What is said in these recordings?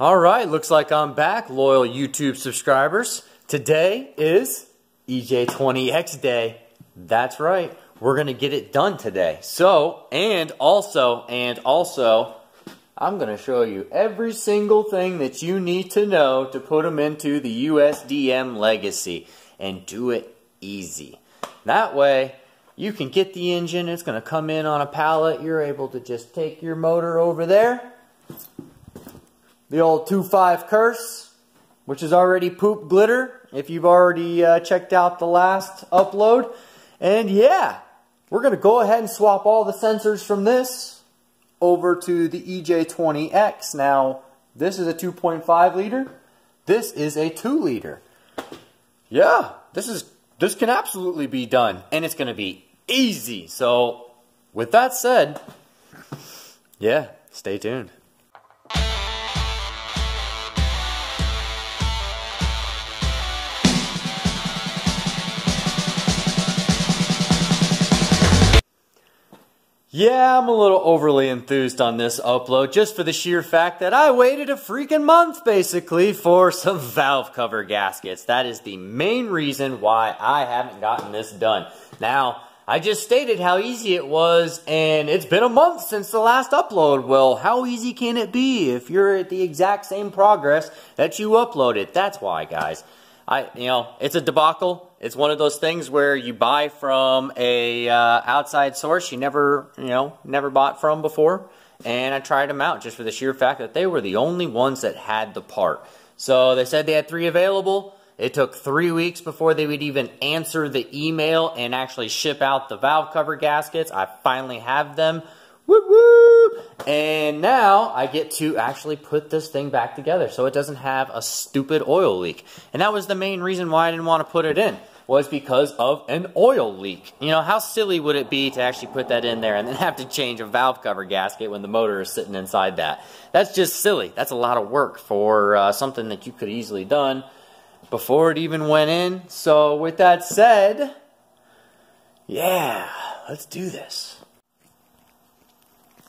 All right, looks like I'm back, loyal YouTube subscribers. Today is EJ20X Day. That's right. We're to get it done today. So, and also, and also, I'm to show you every single thing that you need to know to put them into the USDM Legacy and do it easy. That way, you can get the engine. It's to come in on a pallet. You're able to just take your motor over there the old 2.5 curse, which is already poop glitter, if you've already uh, checked out the last upload. And yeah, we're going to go ahead and swap all the sensors from this over to the EJ20X. Now, this is a 2.5 liter. This is a 2 liter. Yeah, this is this can absolutely be done, and it's going to be easy. So, with that said, yeah, stay tuned. Yeah, I'm a little overly enthused on this upload just for the sheer fact that I waited a freaking month basically for some valve cover gaskets. That is the main reason why I haven't gotten this done. Now, I just stated how easy it was and it's been a month since the last upload. Well, how easy can it be if you're at the exact same progress that you uploaded? That's why, guys. I, you know, it's a debacle. It's one of those things where you buy from a uh, outside source you never, you know, never bought from before, and I tried them out just for the sheer fact that they were the only ones that had the part. So they said they had three available. It took three weeks before they would even answer the email and actually ship out the valve cover gaskets. I finally have them. Whoop, whoop. And now I get to actually put this thing back together so it doesn't have a stupid oil leak. And that was the main reason why I didn't want to put it in was because of an oil leak. You know, how silly would it be to actually put that in there and then have to change a valve cover gasket when the motor is sitting inside that? That's just silly. That's a lot of work for uh, something that you could easily done before it even went in. So with that said, yeah, let's do this.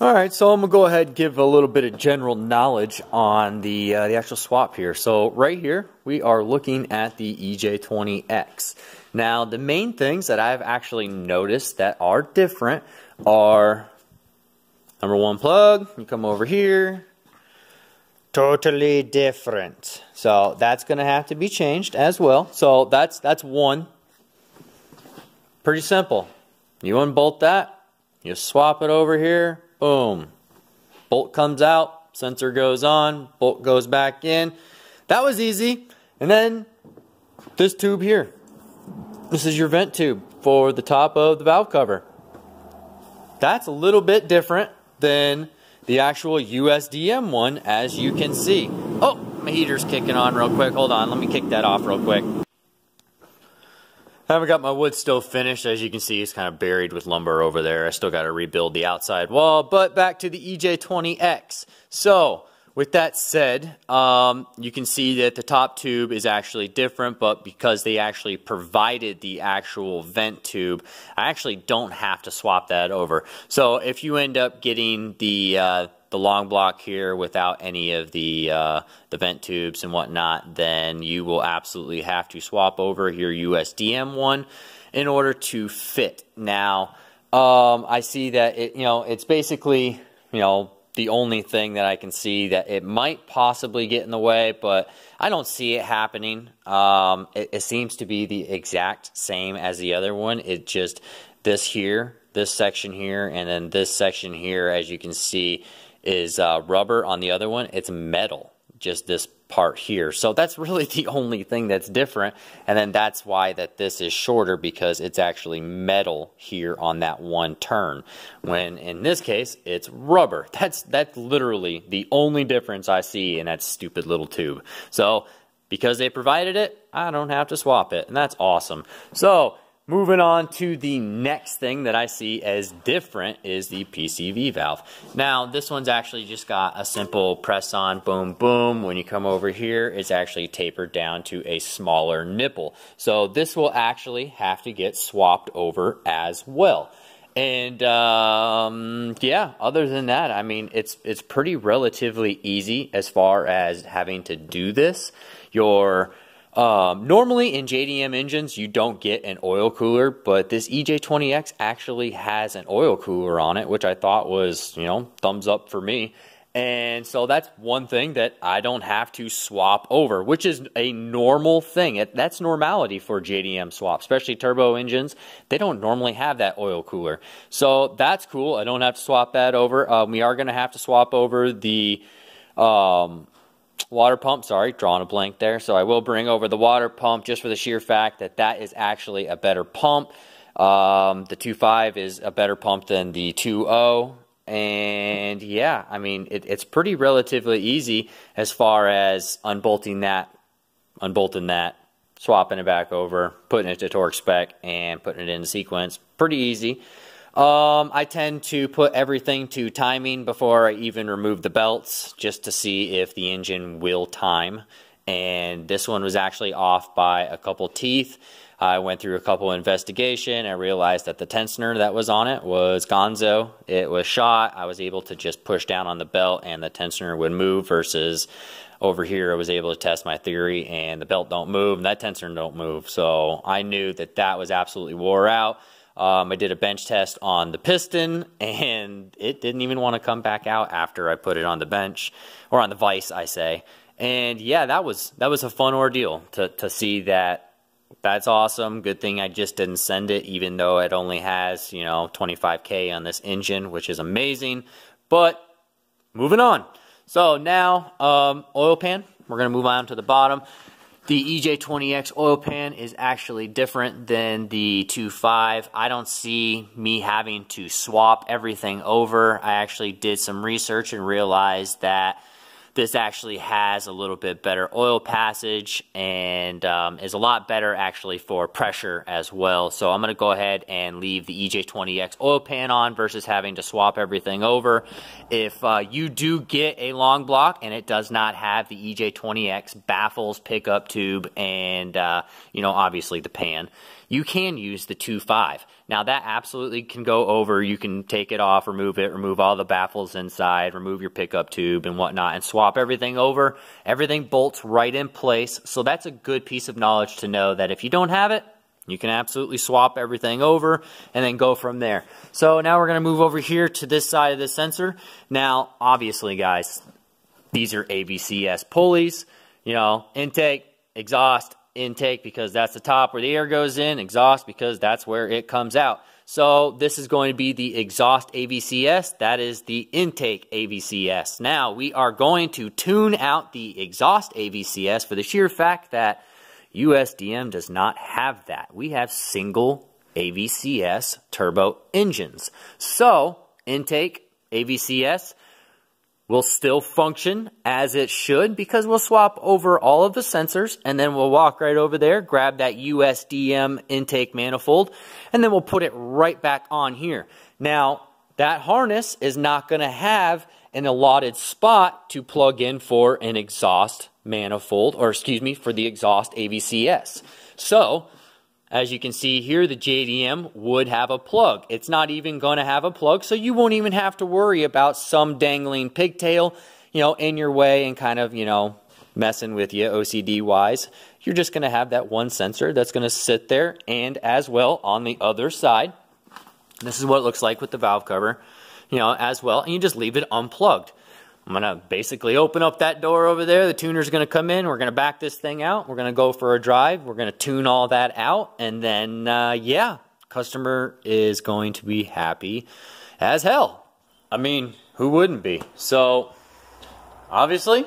All right, so I'm gonna go ahead and give a little bit of general knowledge on the uh, the actual swap here. So right here, we are looking at the EJ20X. Now, the main things that I've actually noticed that are different are number one plug. You come over here, totally different. So that's gonna have to be changed as well. So that's that's one. Pretty simple. You unbolt that, you swap it over here Boom. Bolt comes out, sensor goes on, bolt goes back in. That was easy. And then this tube here. This is your vent tube for the top of the valve cover. That's a little bit different than the actual USDM one, as you can see. Oh, my heater's kicking on real quick. Hold on, let me kick that off real quick. I haven't got my wood stove finished. As you can see, it's kind of buried with lumber over there. I still got to rebuild the outside wall. But back to the EJ20X. So, with that said, um, you can see that the top tube is actually different, but because they actually provided the actual vent tube, I actually don't have to swap that over. So if you end up getting the uh, the long block here without any of the uh, the vent tubes and whatnot, then you will absolutely have to swap over your USDM one in order to fit. Now, um, I see that it you know it's basically you know the only thing that I can see that it might possibly get in the way, but I don't see it happening. Um, it, it seems to be the exact same as the other one. It just this here, this section here, and then this section here, as you can see, is uh, rubber on the other one. It's metal, just this part here. So that's really the only thing that's different. And then that's why that this is shorter because it's actually metal here on that one turn. When in this case, it's rubber. That's, that's literally the only difference I see in that stupid little tube. So because they provided it, I don't have to swap it. And that's awesome. So Moving on to the next thing that I see as different is the PCV valve. Now, this one's actually just got a simple press on, boom, boom. When you come over here, it's actually tapered down to a smaller nipple. So this will actually have to get swapped over as well. And um, yeah, other than that, I mean, it's it's pretty relatively easy as far as having to do this. Your um, normally in JDM engines, you don't get an oil cooler, but this EJ20X actually has an oil cooler on it, which I thought was, you know, thumbs up for me. And so that's one thing that I don't have to swap over, which is a normal thing. That's normality for JDM swap, especially turbo engines. They don't normally have that oil cooler. So that's cool. I don't have to swap that over. Um, we are going to have to swap over the um, water pump. Sorry, drawing a blank there. So I will bring over the water pump just for the sheer fact that that is actually a better pump. Um, the 2.5 is a better pump than the 2.0. And yeah, I mean, it, it's pretty relatively easy as far as unbolting that, unbolting that, swapping it back over, putting it to torque spec, and putting it in sequence. Pretty easy. Um, I tend to put everything to timing before I even remove the belts just to see if the engine will time. And this one was actually off by a couple teeth. I went through a couple investigation. I realized that the tensioner that was on it was gonzo. It was shot. I was able to just push down on the belt and the tensioner would move versus over here I was able to test my theory and the belt don't move and that tensioner don't move. So I knew that that was absolutely wore out. Um, I did a bench test on the piston and it didn't even want to come back out after I put it on the bench or on the vise, I say. And yeah, that was that was a fun ordeal to to see that that's awesome. Good thing I just didn't send it, even though it only has, you know, 25K on this engine, which is amazing. But moving on. So now, um, oil pan. We're going to move on to the bottom. The EJ20X oil pan is actually different than the 2.5. I don't see me having to swap everything over. I actually did some research and realized that this actually has a little bit better oil passage and um, is a lot better actually for pressure as well. So I'm going to go ahead and leave the EJ20X oil pan on versus having to swap everything over. If uh, you do get a long block and it does not have the EJ20X baffles, pickup tube, and uh, you know obviously the pan, you can use the 2.5. Now that absolutely can go over. You can take it off, remove it, remove all the baffles inside, remove your pickup tube and whatnot, and swap everything over. Everything bolts right in place. So that's a good piece of knowledge to know that if you don't have it, you can absolutely swap everything over and then go from there. So now we're going to move over here to this side of the sensor. Now, obviously, guys, these are AVCS pulleys. You know, intake, exhaust, intake because that's the top where the air goes in, exhaust because that's where it comes out. So this is going to be the exhaust AVCS. That is the intake AVCS. Now we are going to tune out the exhaust AVCS for the sheer fact that USDM does not have that. We have single AVCS turbo engines. So intake AVCS will still function as it should because we'll swap over all of the sensors and then we'll walk right over there, grab that USDM intake manifold, and then we'll put it right back on here. Now, that harness is not going to have an allotted spot to plug in for an exhaust manifold, or excuse me, for the exhaust AVCS. So, as you can see here, the JDM would have a plug. It's not even going to have a plug, so you won't even have to worry about some dangling pigtail, you know, in your way and kind of, you know, messing with you OCD-wise. You're just going to have that one sensor that's going to sit there and as well on the other side. This is what it looks like with the valve cover, you know, as well, and you just leave it unplugged. I'm to basically open up that door over there. The tuner's to come in. We're to back this thing out. We're to go for a drive. We're to tune all that out. And then, uh, yeah, customer is going to be happy as hell. I mean, who wouldn't be? So, obviously,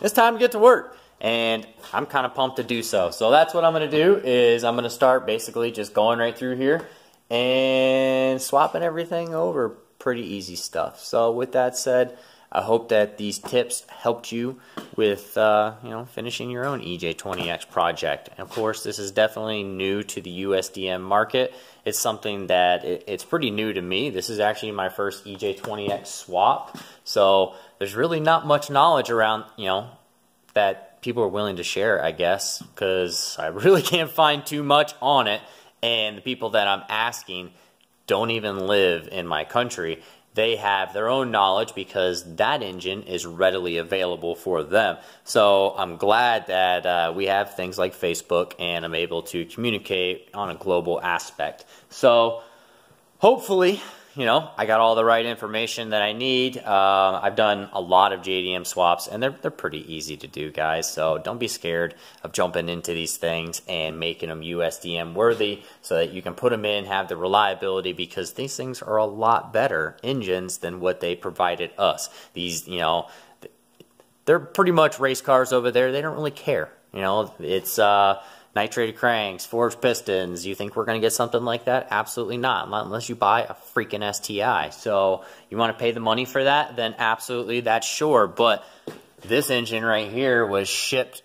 it's time to get to work. And I'm kind of pumped to do so. So that's what I'm to do is I'm to start basically just going right through here and swapping everything over. Pretty easy stuff. So with that said, I hope that these tips helped you with uh, you know finishing your own EJ20X project. And of course, this is definitely new to the USDM market. It's something that it, it's pretty new to me. This is actually my first EJ20X swap, so there's really not much knowledge around you know that people are willing to share. I guess because I really can't find too much on it, and the people that I'm asking don't even live in my country. They have their own knowledge because that engine is readily available for them. So I'm glad that uh, we have things like Facebook and I'm able to communicate on a global aspect. So hopefully you know, I got all the right information that I need. Uh, I've done a lot of JDM swaps, and they're, they're pretty easy to do, guys. So don't be scared of jumping into these things and making them USDM worthy so that you can put them in, have the reliability, because these things are a lot better engines than what they provided us. These, you know, they're pretty much race cars over there. They don't really care. You know, it's... Uh, nitrated cranks, forged pistons. You think we're going to get something like that? Absolutely not, unless you buy a freaking STI. So you want to pay the money for that? Then absolutely, that's sure. But this engine right here was shipped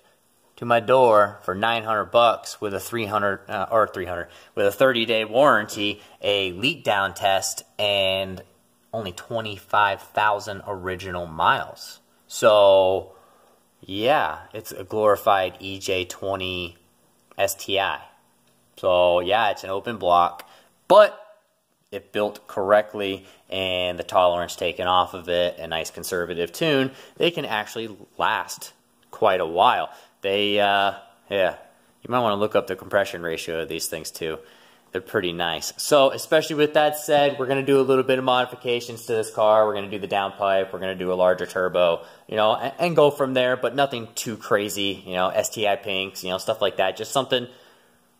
to my door for 900 bucks with a 300 uh, or 300 with a 30 day warranty, a leak down test, and only 25,000 original miles. So yeah, it's a glorified EJ20 STI. So yeah, it's an open block, but if built correctly and the tolerance taken off of it, a nice conservative tune, they can actually last quite a while. They, uh, yeah, you might want to look up the compression ratio of these things too. They're pretty nice. So, especially with that said, we're going to do a little bit of modifications to this car. We're going to do the downpipe. We're going to do a larger turbo, you know, and, and, go from there, but nothing too crazy, you know, STI pinks, you know, stuff like that. Just something,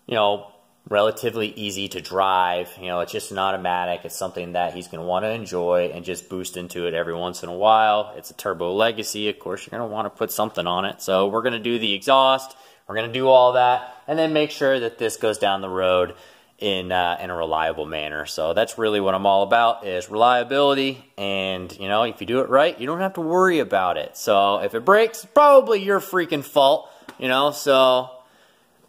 you know, relatively easy to drive. You know, it's just an automatic. It's something that he's going to want to enjoy and just boost into it every once in a while. It's a turbo legacy. Of course, you're going to want to put something on it. So we're going to do the exhaust. We're going to do all that and then make sure that this goes down the road in uh, in a reliable manner. So that's really what I'm all about is reliability. And you know, if you do it right, you don't have to worry about it. So if it breaks, probably your freaking fault. You know, so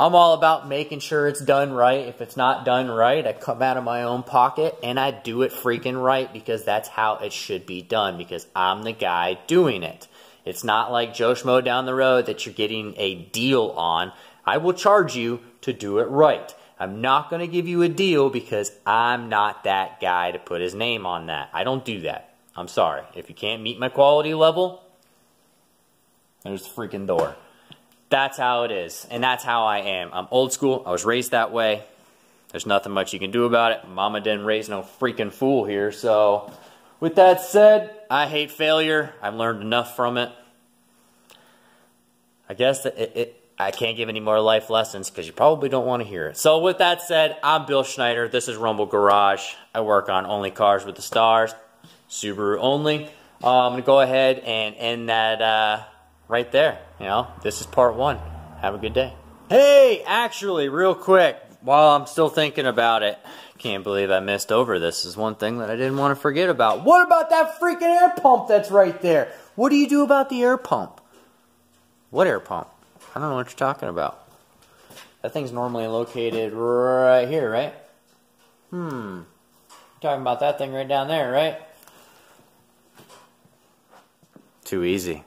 I'm all about making sure it's done right. If it's not done right, I come out of my own pocket and I do it freaking right because that's how it should be done because I'm the guy doing it. It's not like Joe Schmo down the road that you're getting a deal on. I will charge you to do it right. I'm not going to give you a deal because I'm not that guy to put his name on that. I don't do that. I'm sorry. If you can't meet my quality level, there's the freaking door. That's how it is, and that's how I am. I'm old school. I was raised that way. There's nothing much you can do about it. Mama didn't raise no freaking fool here. So, with that said, I hate failure. I've learned enough from it. I guess it, it I can't give any more life lessons because you probably don't want to hear it. So with that said, I'm Bill Schneider. This is Rumble Garage. I work on only cars with the stars, Subaru only. Uh, I'm going to go ahead and end that uh, right there. You know, this is part one. Have a good day. Hey, actually, real quick, while I'm still thinking about it, can't believe I missed over this. is one thing that I didn't want to forget about. What about that freaking air pump that's right there? What do you do about the air pump? What air pump? I don't know what you're talking about. That thing's normally located right here, right? Hmm. You're talking about that thing right down there, right? Too easy.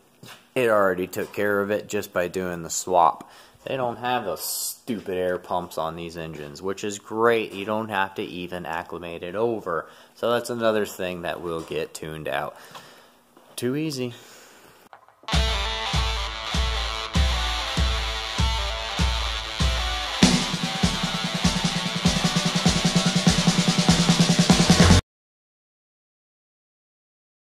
It already took care of it just by doing the swap. They don't have those stupid air pumps on these engines, which is great. You don't have to even acclimate it over. So that's another thing that will get tuned out. Too easy.